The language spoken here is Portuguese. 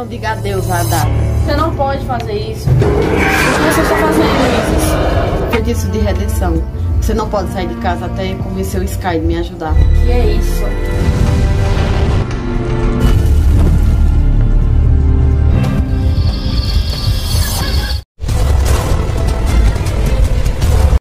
Então diga adeus, Radar. Você não pode fazer isso. Por que você está fazendo isso? Feitiço de redenção. Você não pode sair de casa até convencer o Sky de me ajudar. Que é isso?